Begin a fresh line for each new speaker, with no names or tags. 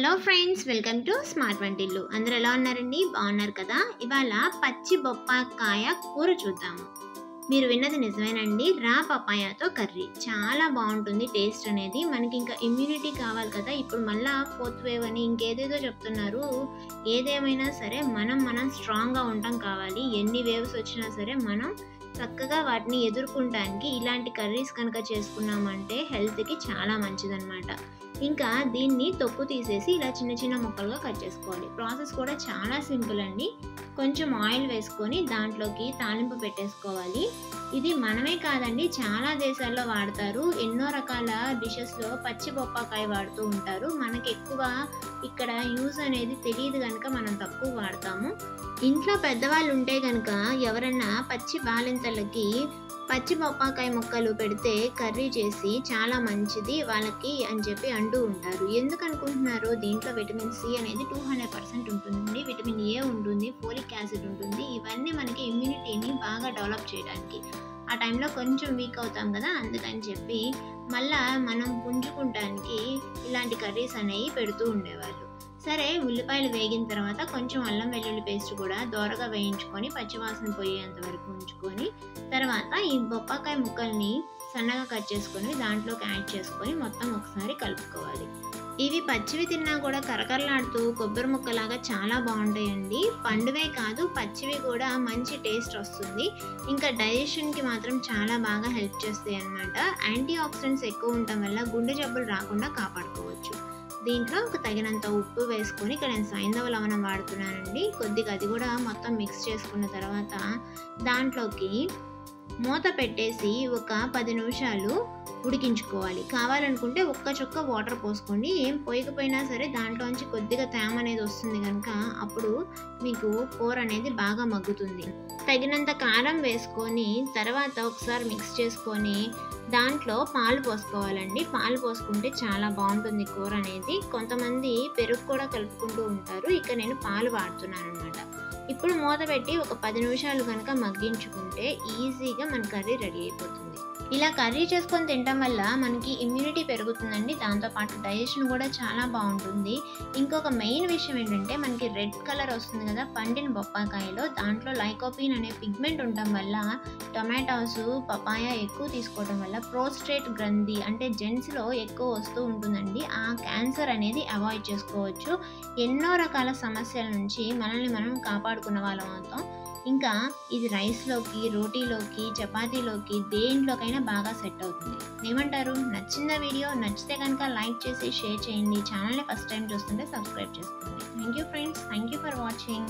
Hello friends welcome to smart వంటిల్లు. అందరు ఎలా ఉన్నారండి? బాగున్నారు కదా? ఇవాళ పచ్చి బొప్పాకాయ కూర చూద్దాము. మీరు విన్నది నిజమేనండి రా పపాయాతో కర్రీ. చాలా బాగుంటుంది టేస్ట్ అనేది. మనకి ఇంకా ఇమ్యూనిటీ కావాలి కదా? ఇప్పుడు మళ్ళా ఫోర్త్ వేవ్ అని ఇంకేదేదో చెప్తున్నారు. ఏదేమైనా సరే మనం మనం స్ట్రాంగ్గా ఉండటం కావాలి. ఎన్ని వేవ్స్ వచ్చినా సరే మనం చక్కగా వాటిని ఎదుర్కొనడానికి ఇలాంటి కర్రీస్ కనుక చేసుకున్నామంటే హెల్త్కి చాలా మంచిదన్నమాట. ఇంకా దీన్ని తొక్కు తీసేసి ఇలా చిన్న చిన్న ముక్కలుగా కట్ చేసుకోవాలి. ప్రాసెస్ కూడా చాలా సింపుల్ అండి. కొంచెం ఆయిల్ వేసుకొని దాంట్లోకి తాలింపు పెట్టేసుకోవాలి. ఇది మనమే కాదండి చాలా దేశాల్లో వాడతారు. ఎన్నో రకాల డిషెస్లో పచ్చి బొప్పాకాయ వాడుతూ ఉంటారు. మనకి ఎక్కువ ఇక్కడ యూజ్ అనేది తెలియదు కనుక మనం తక్కువ వాడతాము. ఇంట్లో పెద్దవాళ్ళు ఉంటే కనుక ఎవరన్నా పచ్చి బాలింతలకి పచ్చి బొప్పాకాయ ముక్కలు పెడితే కర్రీ చేసి చాలా మంచిది వాళ్ళకి అని చెప్పి అంటూ ఉంటారు. ఎందుకు అనుకుంటున్నారు దీంట్లో విటమిన్ సి అనేది టూ హండ్రెడ్ పర్సెంట్ ఉంటుంది విటమిన్ ఏ ఉంటుంది ఫోలిక్ యాసిడ్ ఉంటుంది. ఇవన్నీ మనకి ఇమ్యూనిటీని బాగా డెవలప్ చేయడానికి. ఆ టైంలో కొంచెం వీక్ అవుతాం కదా అందుకని చెప్పి మళ్ళా మనం పుంజుకుంటానికి ఇలాంటి కర్రీస్ అనేవి పెడుతూ ఉండేవాళ్ళు. సరే ఉల్లిపాయలు వేగిన తర్వాత కొంచెం అల్లం వెల్లుల్లి పేస్ట్ కూడా దోరగా వేయించుకొని పచ్చివాసన పోయేంత వరకు ఉంచుకొని తర్వాత ఈ బొప్పాకాయ ముక్కల్ని సన్నగా కట్ చేసుకొని దాంట్లోకి యాడ్ చేసుకొని మొత్తం ఒకసారి కలుపుకోవాలి. ఇవి పచ్చివి తిన్నా కూడా కరకరలాడుతూ కొబ్బరి ముక్కలాగా చాలా బాగుంటాయండి. పండువే కాదు పచ్చివి కూడా మంచి టేస్ట్ వస్తుంది. ఇంకా డైజెషన్కి మాత్రం చాలా బాగా హెల్ప్ చేస్తాయి అన్నమాట యాంటీ ఆక్సిడెంట్స్ ఎక్కువ ఉండటం వల్ల గుండె జబ్బులు రాకుండా కాపాడుకోవచ్చు. దీంట్లో ఒక తగినంత ఉప్పు వేసుకొని ఇక్కడ నేను సైంధవ లవణం వాడుతున్నానండి. కొద్దిగా అది కూడా మొత్తం మిక్స్ చేసుకున్న తర్వాత దాంట్లోకి మూత పెట్టేసి ఒక పది నిమిషాలు ఉడికించుకోవాలి. కావాలనుకుంటే ఒక్క చుక్క వాటర్ పోసుకోండి. ఏం పోయకపోయినా సరే దాంట్లోంచి కొద్దిగా తేమ అనేది వస్తుంది కనుక అప్పుడు మీకు కూర అనేది బాగా మగ్గుతుంది. తగినంత కారం వేసుకొని తర్వాత ఒకసారి మిక్స్ చేసుకొని దాంట్లో పాలు పోసుకోవాలండి. పాలు పోసుకుంటే చాలా బాగుంటుంది కూర అనేది. కొంతమంది పెరుగు కూడా కలుపుకుంటూ ఉంటారు. ఇక నేను పాలు వాడుతున్నాను అనమాట ఇప్పుడు మూత పెట్టి ఒక పది నిమిషాలు కనుక మగ్గించుకుంటే ఈజీగా మన కర్రీ రెడీ అయిపోతుంది. ఇలా కర్రీ చేసుకొని తినడం వల్ల మనకి ఇమ్యూనిటీ పెరుగుతుందండి. దాంతోపాటు డైజెషన్ కూడా చాలా బాగుంటుంది. ఇంకొక మెయిన్ విషయం ఏంటంటే మనకి రెడ్ కలర్ వస్తుంది కదా పండిన బొప్పాకాయలో దాంట్లో లైకోపిన్ అనే పిగ్మెంట్ ఉండటం వల్ల టొమాటోస్ పపాయ ఎక్కువ తీసుకోవడం వల్ల ప్రోస్ట్రేట్ గ్రంథి అంటే జెంట్స్లో ఎక్కువ వస్తూ ఉంటుందండి. ఆ క్యాన్సర్ అనేది అవాయిడ్ చేసుకోవచ్చు. ఎన్నో రకాల సమస్యల నుంచి మనల్ని మనం కాపాడుకున్న వాళ్ళం అవుతాం. ఇంకా ఇది రైస్లోకి రోటీలోకి చపాతీలోకి దేంట్లోకైనా బాగా సెట్ అవుతుంది. ఏమంటారు? నచ్చిన వీడియో నచ్చితే కనుక లైక్ చేసి షేర్ చేయండి. ఛానల్ని ఫస్ట్ టైం చూస్తుంటే సబ్స్క్రైబ్ చేసుకోండి. Thank you friends. Thank you for watching.